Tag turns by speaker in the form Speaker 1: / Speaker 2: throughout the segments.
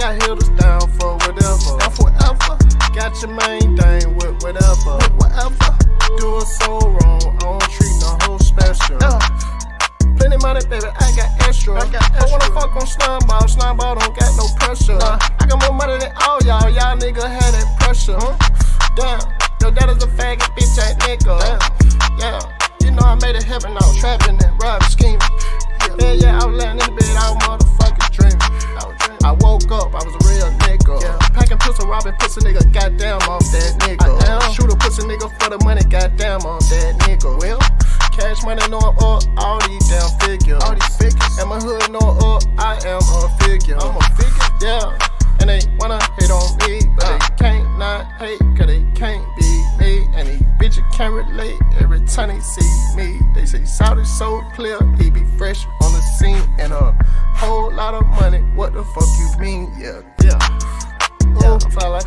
Speaker 1: down for whatever.
Speaker 2: Down forever.
Speaker 1: Got your main thing with whatever.
Speaker 2: With whatever.
Speaker 1: Do it so wrong, I don't treat no whole special.
Speaker 2: Uh,
Speaker 1: Plenty money, baby, I got extra.
Speaker 2: I got
Speaker 1: I wanna
Speaker 2: extra.
Speaker 1: fuck on slime ball, slime ball don't got no pressure.
Speaker 2: Nah.
Speaker 1: I got more money than all y'all, y'all nigga had that pressure. Huh? Damn, yo, that is a faggot bitch ass nigga.
Speaker 2: Damn.
Speaker 1: Yeah, you know I made it happen, I was trapping and robbing, scheming. Yeah, yeah, I was laying in the bed, I was motherfucking pussy, nigga, goddamn off that nigga.
Speaker 2: I am.
Speaker 1: Shoot a pussy nigga for the money, goddamn on that nigga.
Speaker 2: Well,
Speaker 1: Cash money, no up, all these damn figures.
Speaker 2: all these figures.
Speaker 1: And my hood, no up, I am a figure.
Speaker 2: I'm a figure.
Speaker 1: Yeah, and they wanna hate on me, but they ah. can't not hate, cause they can't be me. And these bitches can't relate every time they see me. They say Saudi so clear, he be fresh on the scene. And a whole lot of money, what the fuck you mean? Yeah, yeah. Yeah, I fly like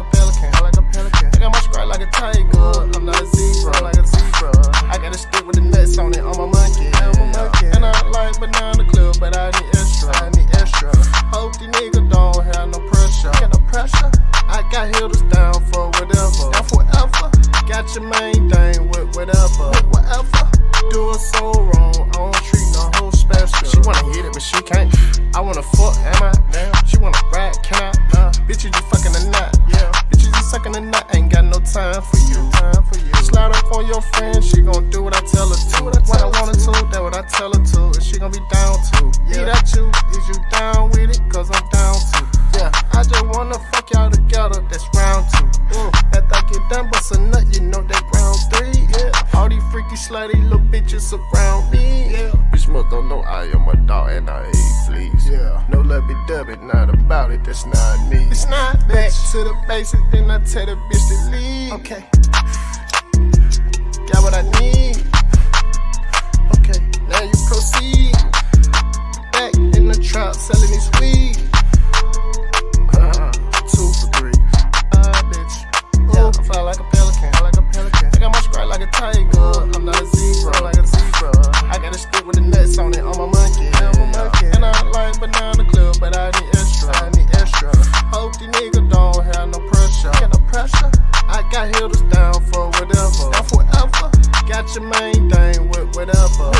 Speaker 1: tiger, I'm not a zebra,
Speaker 2: like a zebra.
Speaker 1: I got a stick with the nuts on it, on my monkey.
Speaker 2: I'm a monkey.
Speaker 1: And I like banana clip, but I need extra.
Speaker 2: I need extra.
Speaker 1: Hope these niggas don't have no pressure.
Speaker 2: Got no pressure.
Speaker 1: I got hitters down for whatever.
Speaker 2: Down forever.
Speaker 1: Got your main thing with whatever.
Speaker 2: With whatever.
Speaker 1: Do it so wrong, I don't treat no whole special. She wanna hit it, but she can't. I wanna fuck, am I?
Speaker 2: Damn.
Speaker 1: Friend, she gon' do what I tell her to.
Speaker 2: what I
Speaker 1: What I want her to, that what I tell her to. And she gon' be down to.
Speaker 2: Yeah.
Speaker 1: Yeah, that you, is you down with it? Cause I'm down to.
Speaker 2: Yeah.
Speaker 1: I just wanna fuck y'all together, that's round two.
Speaker 2: Mm.
Speaker 1: After I get done, bust a nut, you know that round three. Yeah. All these freaky, slutty little bitches surround me.
Speaker 2: Yeah.
Speaker 1: Bitch must don't know I am a dog and I hate fleas.
Speaker 2: Yeah.
Speaker 1: No lovey dovey, not about it, that's not me.
Speaker 2: It's not
Speaker 1: Back
Speaker 2: bitch.
Speaker 1: to the basics, then I tell the bitch to leave.
Speaker 2: Okay.
Speaker 1: out selling this weed. Uh-huh. Two for three. Ah, bet you. Yeah, I fly like a pelican.
Speaker 2: I like a pelican.
Speaker 1: I got my stride like a tiger. Uh-huh. I'm not a zebra.
Speaker 2: I'm like a zebra.
Speaker 1: I got a stick with the nuts on it. On my monkey.
Speaker 2: I'm a monkey.
Speaker 1: And I like banana club, but I need extra.
Speaker 2: I need extra.
Speaker 1: Hope these niggas don't have no pressure.
Speaker 2: Got no pressure.
Speaker 1: I got hitters down for whatever.
Speaker 2: Down forever. Got your main thing with whatever.